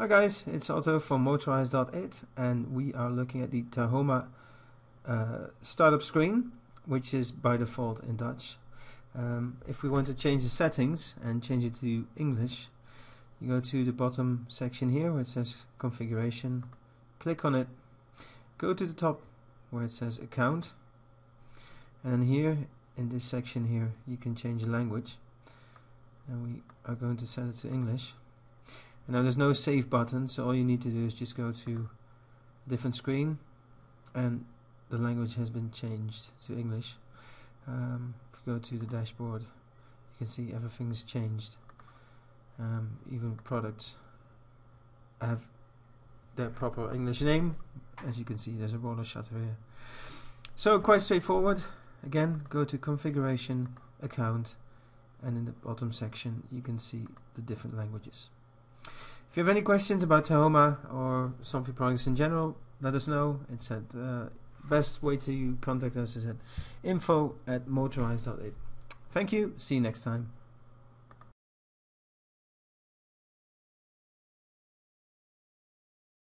Hi guys, it's Otto from Motorise.it and we are looking at the Tahoma uh, startup screen which is by default in Dutch. Um, if we want to change the settings and change it to English you go to the bottom section here where it says configuration. Click on it. Go to the top where it says account. And here in this section here you can change the language. And we are going to set it to English now there's no save button, so all you need to do is just go to a different screen and the language has been changed to English. Um, if you go to the dashboard, you can see everything's changed. Um, even products have their proper English name. As you can see, there's a roller shutter here. So quite straightforward. Again, go to configuration, account, and in the bottom section you can see the different languages. If you have any questions about Tahoma or Somfy products in general, let us know. It's at uh, best way to contact us is at info at motorise.it. Thank you. See you next time.